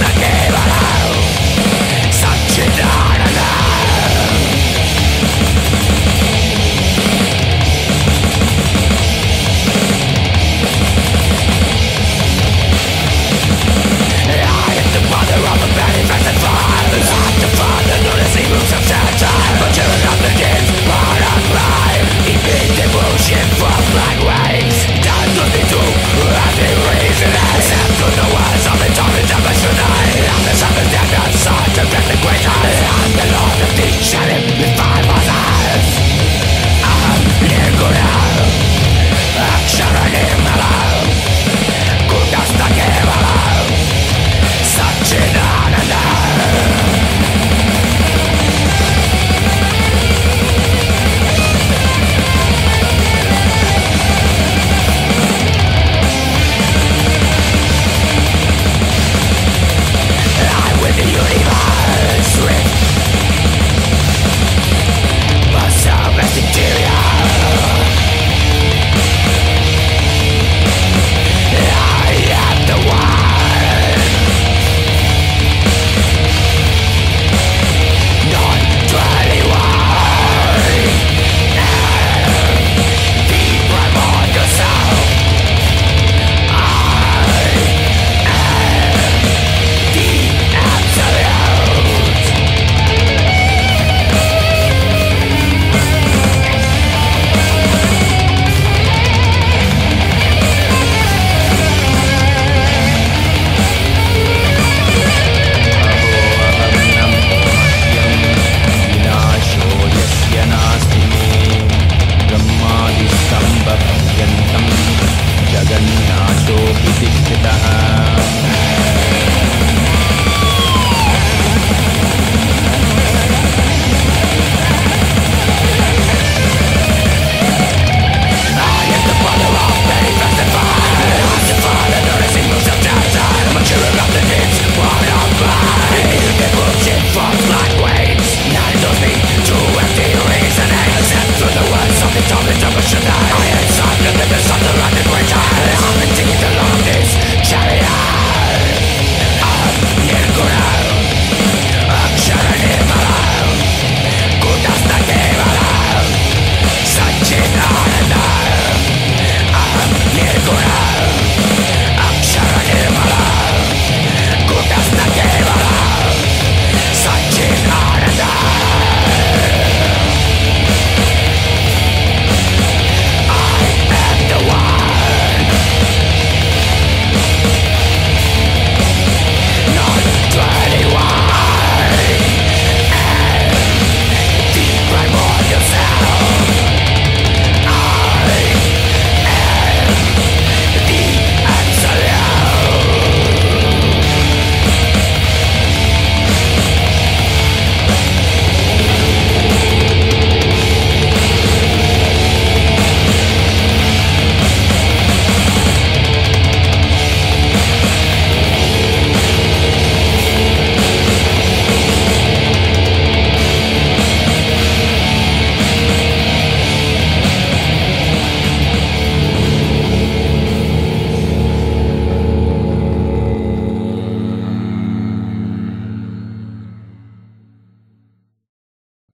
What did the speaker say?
だけ笑